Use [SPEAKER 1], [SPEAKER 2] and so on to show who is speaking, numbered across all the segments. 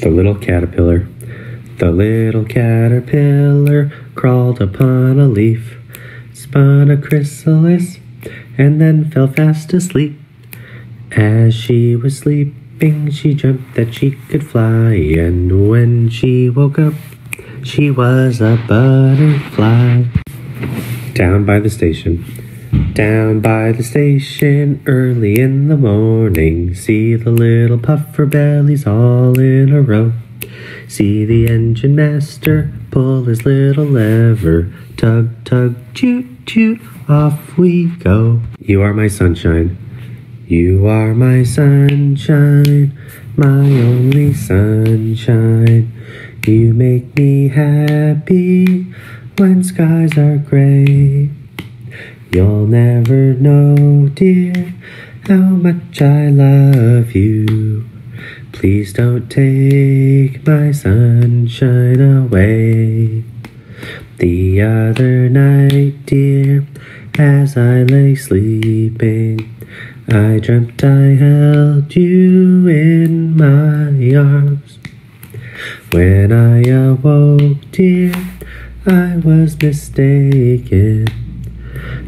[SPEAKER 1] The little caterpillar. The little caterpillar crawled upon a leaf, spun a chrysalis, and then fell fast asleep. As she was sleeping, she dreamt that she could fly, and when she woke up, she was a butterfly. Down by the station. Down by the station, early in the morning, see the little puffer bellies all in a row. See the engine master pull his little lever, tug, tug, toot, toot, off we go. You are my sunshine. You are my sunshine, my only sunshine. You make me happy when skies are gray. You'll never know, dear, how much I love you. Please don't take my sunshine away. The other night, dear, as I lay sleeping, I dreamt I held you in my arms. When I awoke, dear, I was mistaken.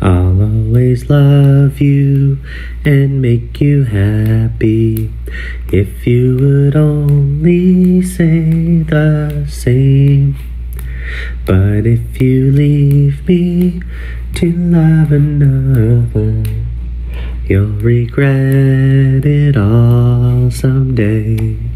[SPEAKER 1] I'll always love you and make you happy if you would only say the same. But if you leave me to love another, you'll regret it all someday.